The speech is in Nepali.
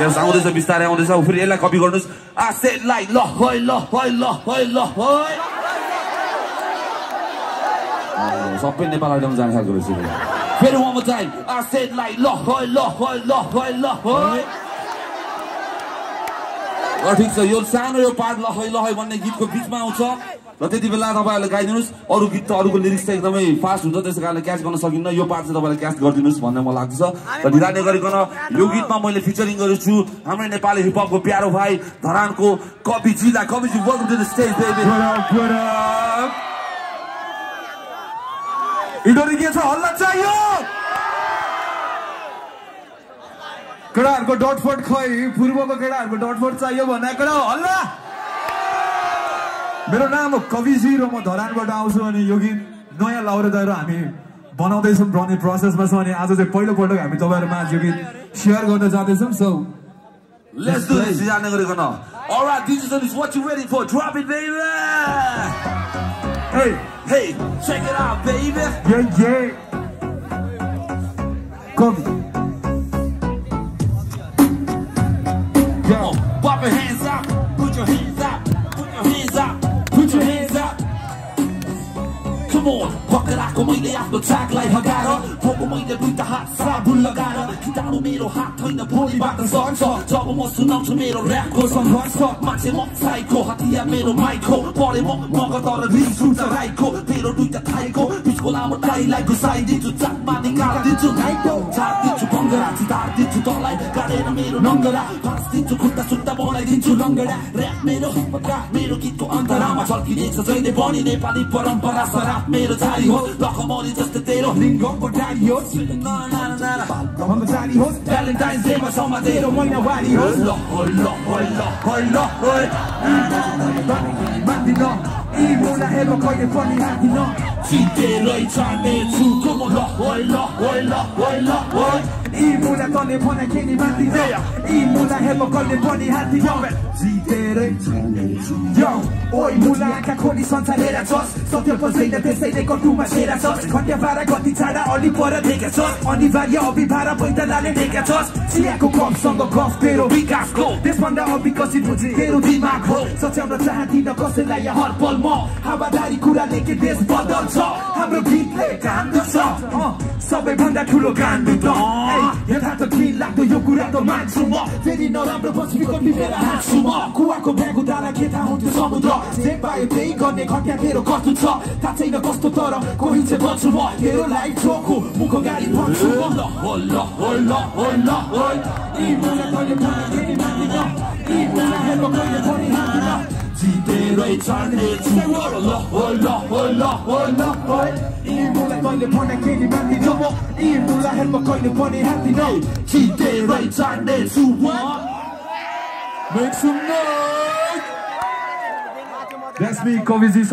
यस आउँदैछ बिस्तारै आउँदैछ फेरि यसलाई कपी गर्नुहोस् आ सेट लाइक ल है ल है ल है ल है सबै नेपाल आइटम जाने खालको रहेछ। फेरि वान मोर टाइम आ सेट लाइक ल है ल है ल है ल है ल ठिक छ यो सानो यो पार्ट ल है ल है भन्ने गीतको बिचमा आउँछ र त्यति बेला तपाईँहरूले गाइदिनुहोस् अरू गीत त अरूको लिरिक्स त एकदमै फास्ट हुन्छ त्यसै कारणले क्याच गर्न सकिन्न। यो पार्ट चाहिँ तपाईँले क्याच गरिदिनुहोस् भन्ने मलाई लाग्दछ। र ढिला नगरिकन यो गीतमा मैले फिचरिङ गरेको छु हाम्रो नेपाली हिपहपको प्यारो भाइ धरानको कविजीलाई कविजी welcome to the stage baby? इडोरी के छ? हल्ला चाहियो। केटाहरूको डटफट खै पूर्वको केटाहरूको डटफट चाहियो भने केटा हो, हल्ला। मेरो नाम हो कविजी र म धरानबाट आउँछु अनि यो गीत नयाँ लाउरे दाइरो हामी बनाउँदैछौँ बनाउने प्रोसेसमा छौँ अनि आज चाहिँ पहिलोपटक हामी तपाईँहरूमा यो गीत सेयर गर्न जाँदैछौँ सो Let's do this, ढिला नगरिकन Alright, this is what you ready for. Drop it, baby. hey, Hey, check it out, baby. yeah, yeah. कवि Come On, पकडाको मैले आफ्नो ट्र्याकलाई हगाएर भोको मैले दुईटा हात साबुन लगाएर किटाणु मेरो हात होइन भोलिबाट सर्छ जब म सुनाउँछु मेरो ऱ्यापको सङ्घर्ष मान्छे म साइको हतियार मेरो माइको पढे म मग तर रिस उठ्छ राईको मेरो दुईटा थाइको बिचको लामो टाइलाई घुसाइदिन्छु चाकमा निकालिदिन्छु नाइको। झारिदिन्छु बङ्गरा चितारिदिन्छु तँलाई गाडेर मेरो नङ्गरा। भाँचिदिन्छु खुट्टा सुट्टा बनाइदिन्छु लङ्गडा ऱ्याप मेरो पक्का मेरो गीतको अन्तरामा झल्किनेछ जहिले बढी नेपाली परम्परा सराप मेरो जारी हो। लखमरी जस्तो तेरो लिङ्गको होस् भङ्ग जारी होस् भ्यालेन्टाइन्स डेमा समातेरो महिनावारी होस् ल हो ल हो ल हो ल हो मान्दिन यी मुला हेर्नु कहिले पनि हान्दिन Si te lo hai chane, su como lo, hoy lo, hoy lo, hoy lo, hoy तले भने मान्दिन यी मुला कहिले पनि हान्दिन जितेरै ओइ मुला आँखा खोली संसार हेरा छस् सत्य बस्दैन त्यसैले कटुमा सेरा छस् खट्या पारा कति चाडा अलि पर देखेका छस् अनिवार्य अभिभारा पैदलाले ढेका छस् चियाको कपसँग गफ तेरो विकासको त्यसभन्दा अविकसित बुझे तेरो दिमाग हो सच्याउन चाहदिन कसैलाई हर पल म हावादारी कुराले के देश बदल्छ हाम्रो गीतले अँ, सबैभन्दा ठुलो कान्दो त यथार्थ घिन लाग्दो यो कुरा त मान्छु म फेरि नराम्रो टिपेर हाँस्छु म कुवाको ब्यागु डाँडा थाहा हुन्थ्यो समुद्र जे पायो त्यही गर्ने खट्या तेरो कस्तो छ थाहा छैन कस्तो तर कोही चाहिँ बच्छु म तेरो लाइफ मुखो गाडी भन्छु म ल हो ल हो ल हो ल हो यी मुला कहिले पनि फेरि मान्दिन यी मुला हेर्नु कहिले पनि हान्दिन जितेरै जानेछु ल हो ल हो ल हो ल हो यी मुला koine pone keni mati domo Iin mulla helma koine pone hati no. Chite rai chane suwa Make some noise! That's me, Kovizi